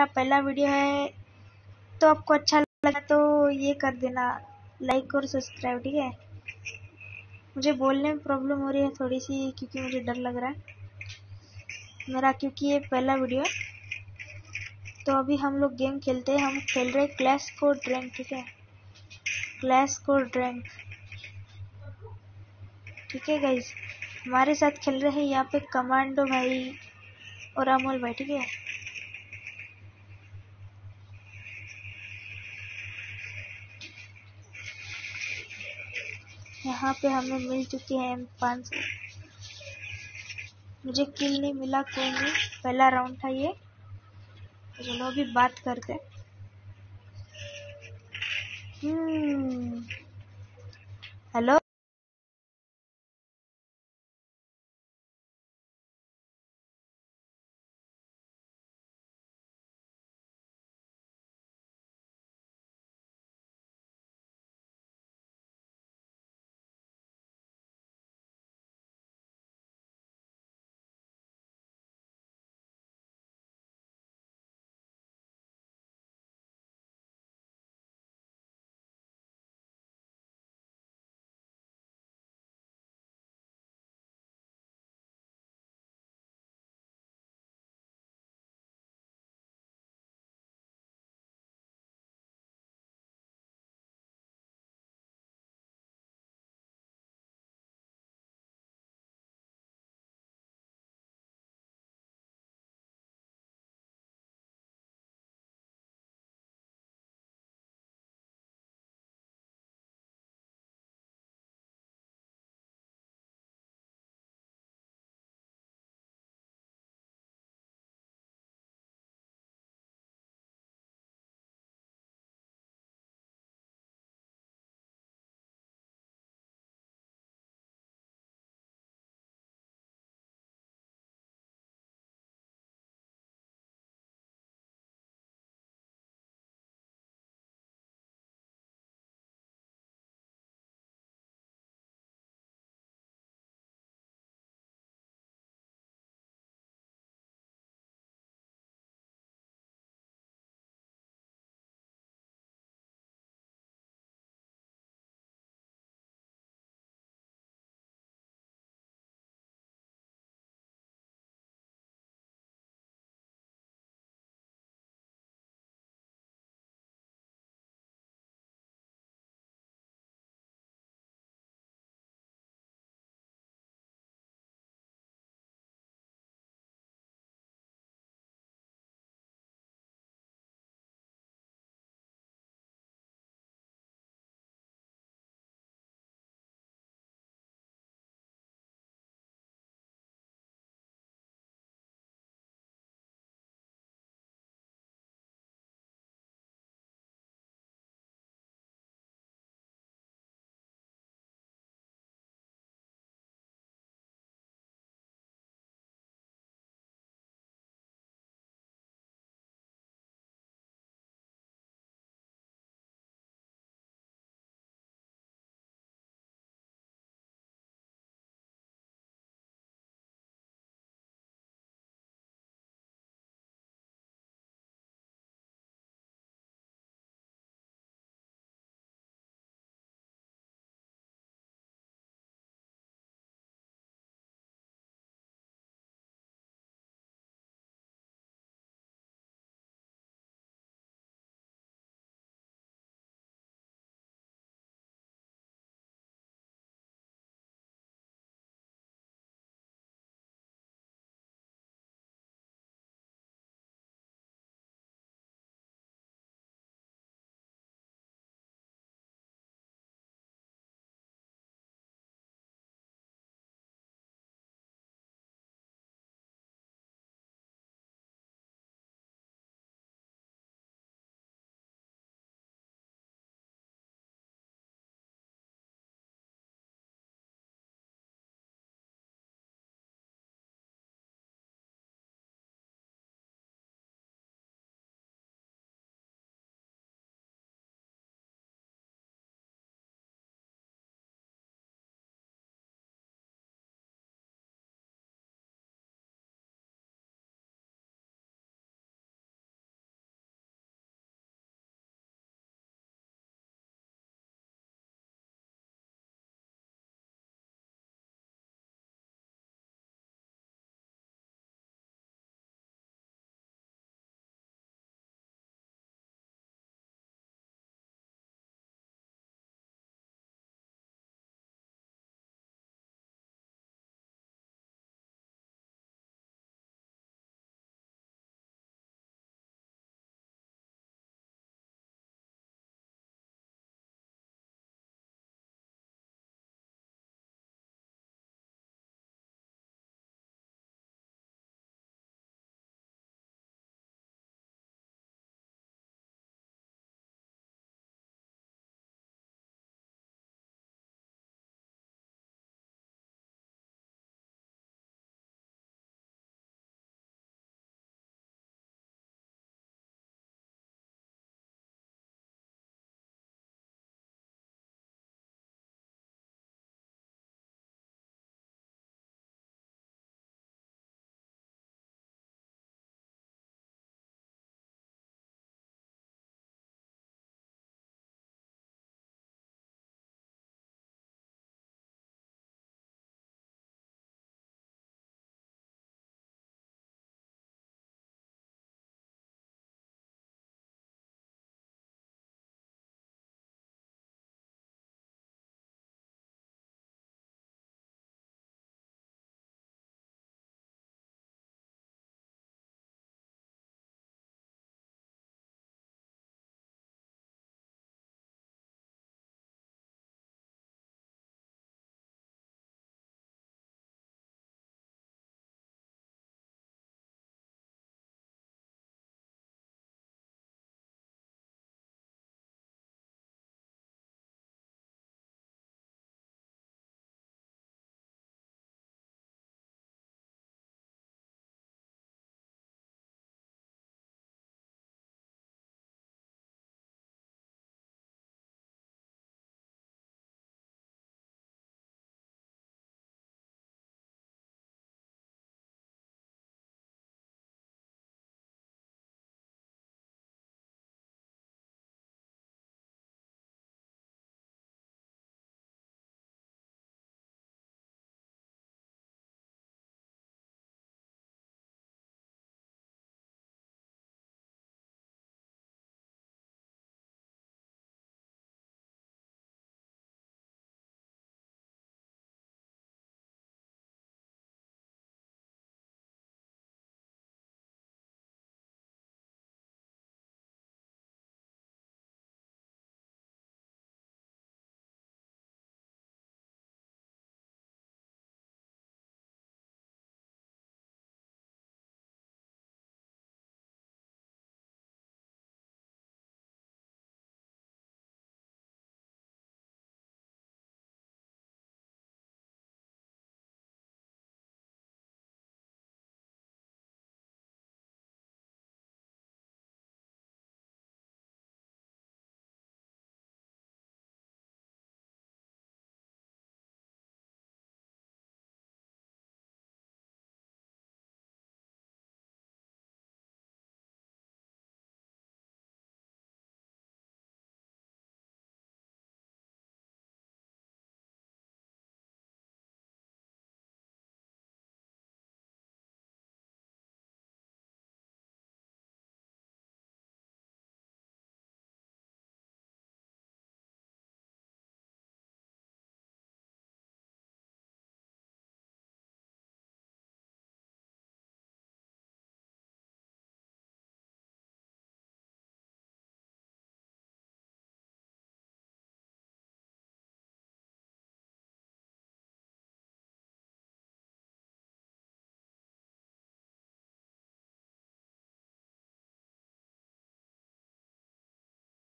मेरा पहला वीडियो है तो आपको अच्छा लगा तो ये कर देना लाइक और सब्सक्राइब ठीक है? मुझे बोलने में प्रॉब्लम हो रही है थोड़ी सी, क्योंकि मुझे डर लग रहा है। मेरा, क्योंकि ये पहला वीडियो है तो अभी हम लोग गेम खेलते हैं। हम खेल रहे क्लैश को ड्रैंक ठीक है? क्लैश को ड्रैंक ठीक है गाइज़ हमारे साथ खेल रहे हैं यहाँ पे कमांडो भाई और अमोल भाई, ठीक है? यहाँ पे हमें मिल चुके हैं पाँच। सौ मुझे किल नहीं मिला, कोई नहीं। पहला राउंड था ये। चलो अभी बात करते हम्म।